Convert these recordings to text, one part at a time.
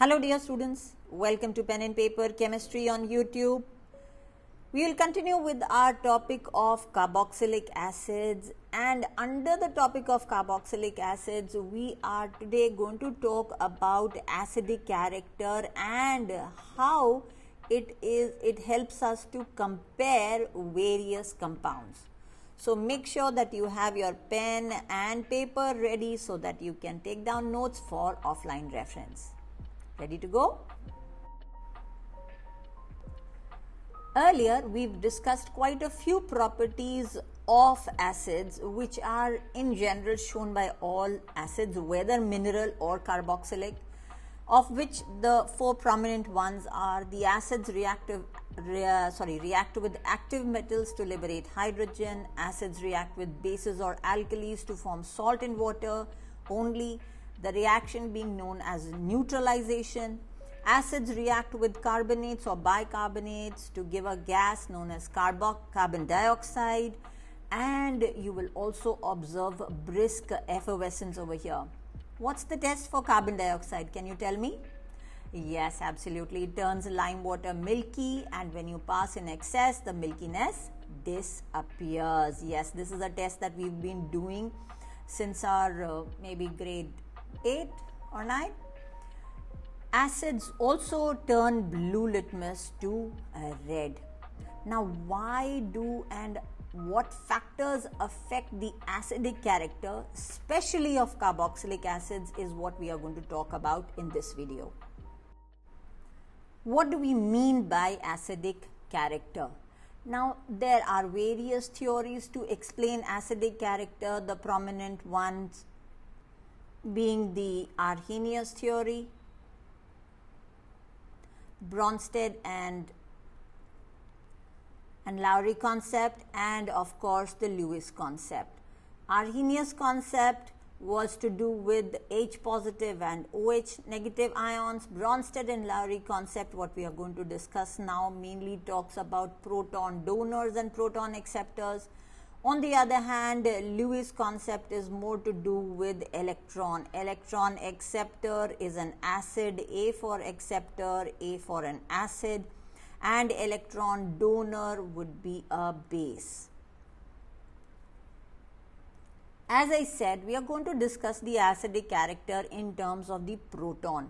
Hello dear students, welcome to Pen and Paper Chemistry on YouTube. We will continue with our topic of carboxylic acids and under the topic of carboxylic acids we are today going to talk about acidic character and how it is it helps us to compare various compounds. So make sure that you have your pen and paper ready so that you can take down notes for offline reference. Ready to go? Earlier, we've discussed quite a few properties of acids which are in general shown by all acids, whether mineral or carboxylic, of which the four prominent ones are the acids reactive, rea, uh, sorry, react with active metals to liberate hydrogen, acids react with bases or alkalis to form salt in water only, the reaction being known as neutralization. Acids react with carbonates or bicarbonates to give a gas known as carbo- carbon dioxide and you will also observe brisk effervescence over here. What's the test for carbon dioxide? Can you tell me? Yes, absolutely. It turns lime water milky and when you pass in excess, the milkiness disappears. Yes, this is a test that we've been doing since our uh, maybe grade 8 or 9 acids also turn blue litmus to uh, red. Now why do and what factors affect the acidic character especially of carboxylic acids is what we are going to talk about in this video. What do we mean by acidic character? Now, there are various theories to explain acidic character, the prominent ones being the Arrhenius theory, Bronsted and and Lowry concept and of course the Lewis concept. Arrhenius concept was to do with H positive and OH negative ions. Bronsted and Lowry concept, what we are going to discuss now, mainly talks about proton donors and proton acceptors. On the other hand, Lewis concept is more to do with electron. Electron acceptor is an acid, A for acceptor, A for an acid, and electron donor would be a base. As I said, we are going to discuss the acidic character in terms of the proton.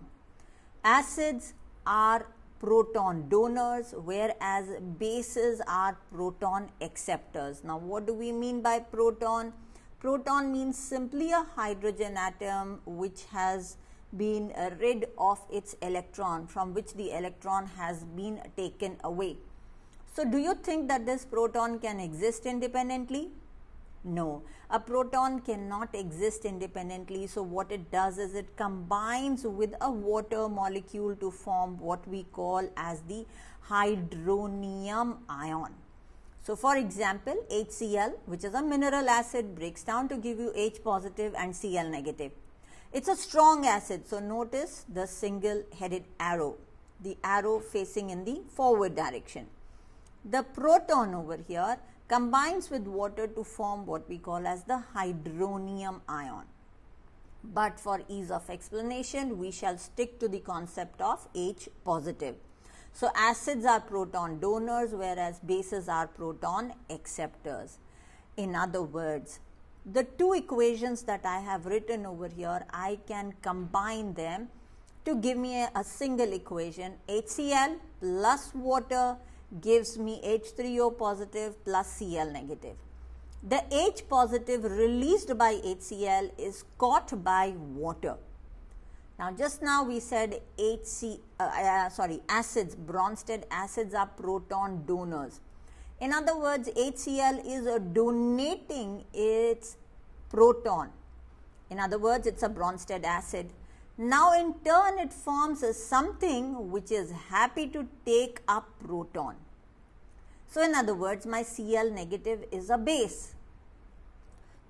Acids are proton donors, whereas bases are proton acceptors. Now, what do we mean by proton? Proton means simply a hydrogen atom which has been rid of its electron, from which the electron has been taken away. So, do you think that this proton can exist independently? No, a proton cannot exist independently. So, what it does is it combines with a water molecule to form what we call as the hydronium ion. So, for example, HCl, which is a mineral acid, breaks down to give you H positive and Cl negative. It's a strong acid. So, notice the single headed arrow, the arrow facing in the forward direction. The proton over here combines with water to form what we call as the hydronium ion. But for ease of explanation, we shall stick to the concept of H positive. So, acids are proton donors whereas bases are proton acceptors. In other words, the two equations that I have written over here, I can combine them to give me a, a single equation HCl plus water gives me H3O positive plus Cl negative. The H positive released by HCl is caught by water. Now, just now we said HC, uh, uh, sorry, acids, Bronsted acids are proton donors. In other words, HCl is donating its proton. In other words, it's a Bronsted acid now in turn it forms something which is happy to take up proton. So in other words my Cl negative is a base.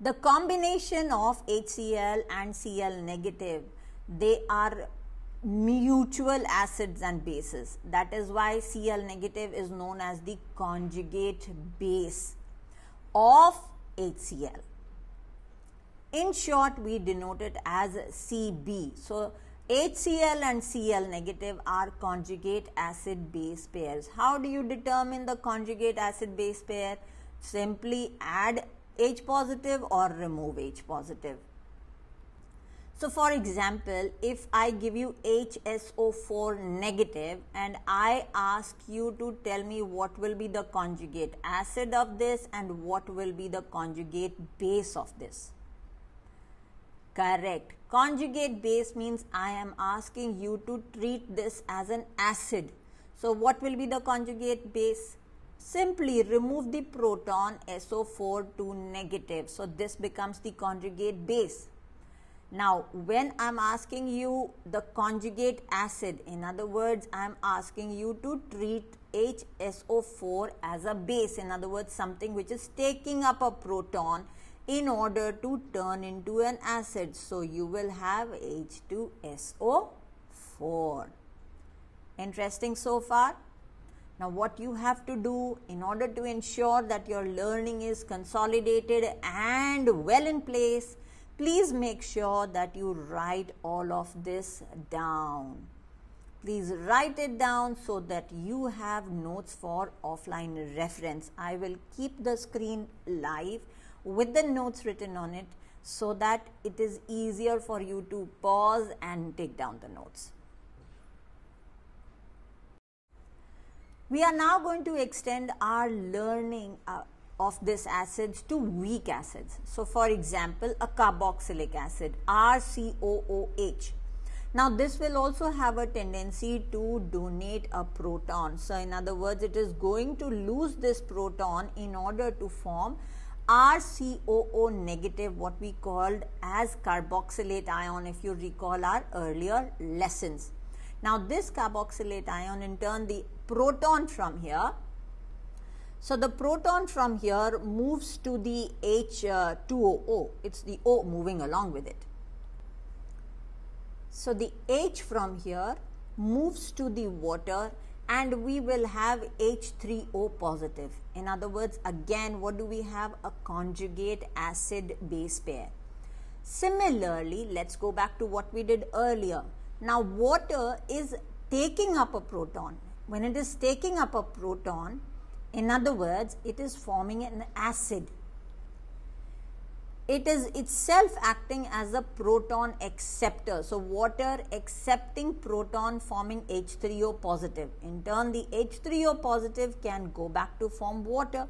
The combination of HCl and Cl negative they are mutual acids and bases. That is why Cl negative is known as the conjugate base of HCl. In short, we denote it as CB. So, HCl and Cl negative are conjugate acid base pairs. How do you determine the conjugate acid base pair? Simply add H positive or remove H positive. So for example, if I give you HSO4 negative and I ask you to tell me what will be the conjugate acid of this and what will be the conjugate base of this. Correct. Conjugate base means I am asking you to treat this as an acid. So what will be the conjugate base? Simply remove the proton SO4 to negative. So this becomes the conjugate base. Now, when I'm asking you the conjugate acid, in other words, I'm asking you to treat HSO4 as a base, in other words, something which is taking up a proton in order to turn into an acid. So, you will have H2SO4. Interesting so far? Now, what you have to do in order to ensure that your learning is consolidated and well in place Please make sure that you write all of this down. Please write it down so that you have notes for offline reference. I will keep the screen live with the notes written on it so that it is easier for you to pause and take down the notes. We are now going to extend our learning uh, of these acids to weak acids. So, for example, a carboxylic acid RCOOH. Now, this will also have a tendency to donate a proton. So, in other words, it is going to lose this proton in order to form RCOO negative, what we called as carboxylate ion, if you recall our earlier lessons. Now, this carboxylate ion, in turn, the proton from here so the proton from here moves to the H2OO. It's the O moving along with it. So the H from here moves to the water and we will have H3O positive. In other words, again, what do we have? A conjugate acid base pair. Similarly, let's go back to what we did earlier. Now, water is taking up a proton. When it is taking up a proton, in other words, it is forming an acid. It is itself acting as a proton acceptor. So, water accepting proton forming H3O positive. In turn, the H3O positive can go back to form water.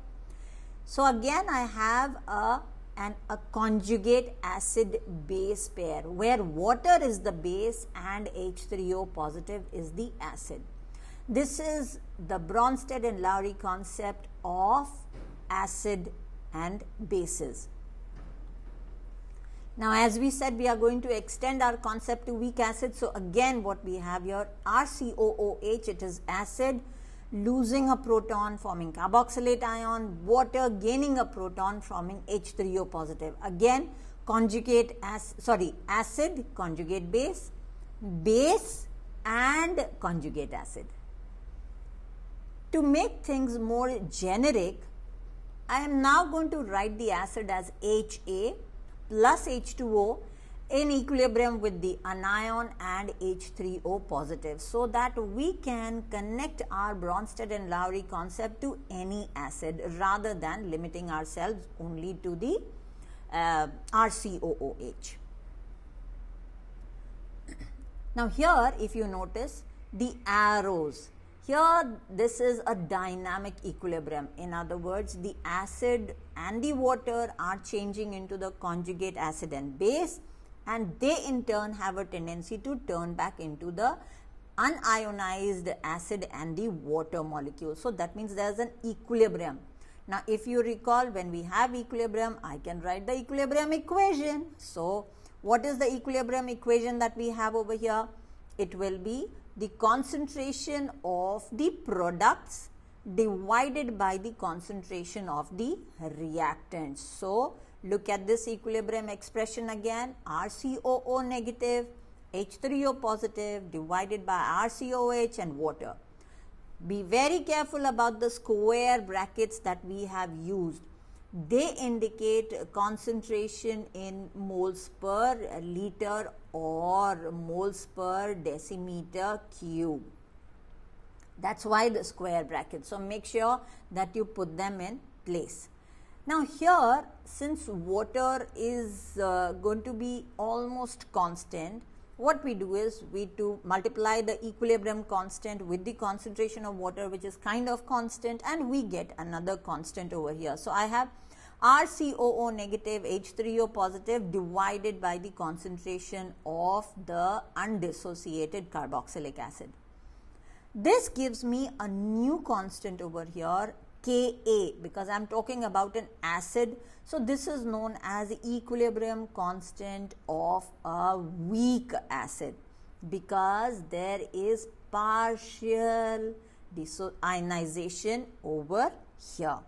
So, again I have a, an, a conjugate acid base pair where water is the base and H3O positive is the acid. This is the Bronsted and Lowry concept of acid and bases. Now, as we said, we are going to extend our concept to weak acid. So, again, what we have here RCOOH, it is acid losing a proton forming carboxylate ion, water gaining a proton forming H3O positive. Again, conjugate as sorry, acid, conjugate base, base and conjugate acid. To make things more generic, I am now going to write the acid as HA plus H2O in equilibrium with the anion and H3O positive so that we can connect our Bronsted and Lowry concept to any acid rather than limiting ourselves only to the uh, RCOOH. Now here if you notice the arrows here, this is a dynamic equilibrium. In other words, the acid and the water are changing into the conjugate acid and base, and they in turn have a tendency to turn back into the unionized acid and the water molecule. So, that means there is an equilibrium. Now, if you recall, when we have equilibrium, I can write the equilibrium equation. So, what is the equilibrium equation that we have over here? It will be the concentration of the products divided by the concentration of the reactants. So, look at this equilibrium expression again RCOO negative H3O positive divided by RCOH and water. Be very careful about the square brackets that we have used. They indicate concentration in moles per liter or moles per decimeter cube. That's why the square bracket. So make sure that you put them in place. Now here since water is uh, going to be almost constant what we do is we to multiply the equilibrium constant with the concentration of water which is kind of constant and we get another constant over here. So, I have RCOO negative H3O positive divided by the concentration of the undissociated carboxylic acid. This gives me a new constant over here Ka because I am talking about an acid. So, this is known as equilibrium constant of a weak acid because there is partial ionization over here.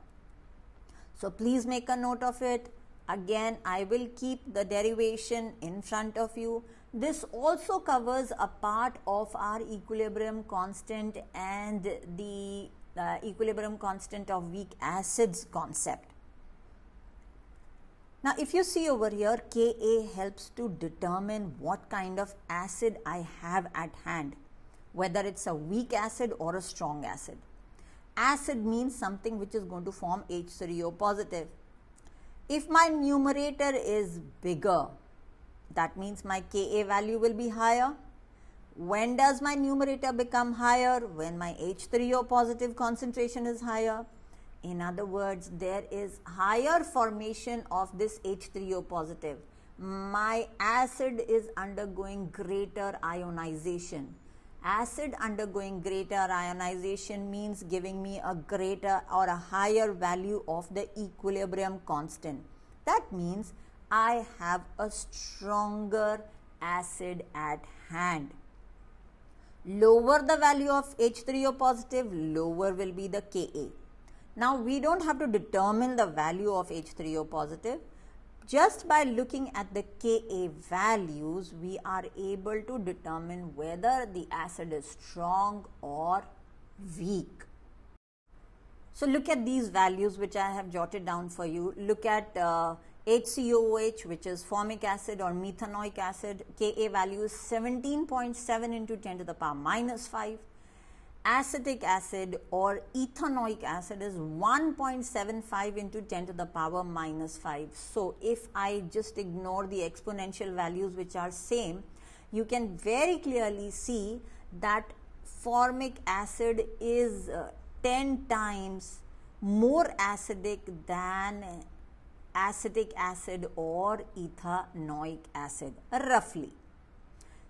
So, please make a note of it. Again, I will keep the derivation in front of you. This also covers a part of our equilibrium constant and the the equilibrium constant of weak acids concept. Now, if you see over here, Ka helps to determine what kind of acid I have at hand, whether it's a weak acid or a strong acid. Acid means something which is going to form H3O positive. If my numerator is bigger, that means my Ka value will be higher when does my numerator become higher? When my H3O positive concentration is higher. In other words, there is higher formation of this H3O positive. My acid is undergoing greater ionization. Acid undergoing greater ionization means giving me a greater or a higher value of the equilibrium constant. That means I have a stronger acid at hand lower the value of H3O positive, lower will be the Ka. Now, we don't have to determine the value of H3O positive. Just by looking at the Ka values, we are able to determine whether the acid is strong or weak. So, look at these values which I have jotted down for you. Look at uh, HCOOH which is formic acid or methanoic acid Ka value is 17.7 into 10 to the power minus 5 acetic acid or ethanoic acid is 1.75 into 10 to the power minus 5 so if I just ignore the exponential values which are same you can very clearly see that formic acid is uh, 10 times more acidic than acetic acid or ethanoic acid roughly.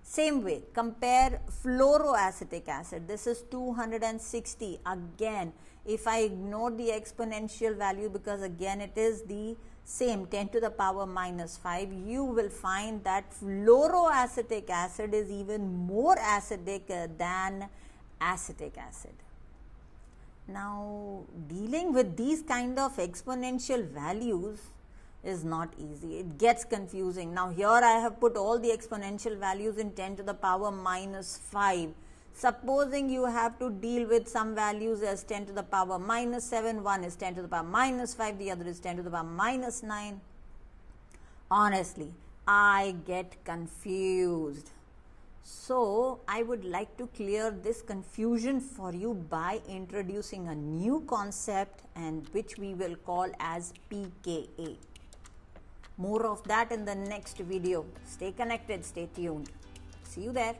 Same way, compare fluoroacetic acid. This is 260. Again, if I ignore the exponential value because again it is the same 10 to the power minus 5, you will find that fluoroacetic acid is even more acidic uh, than acetic acid. Now, dealing with these kind of exponential values is not easy. It gets confusing. Now here I have put all the exponential values in 10 to the power minus 5. Supposing you have to deal with some values as 10 to the power minus 7, one is 10 to the power minus 5, the other is 10 to the power minus 9. Honestly, I get confused. So, I would like to clear this confusion for you by introducing a new concept and which we will call as pKa. More of that in the next video. Stay connected, stay tuned. See you there.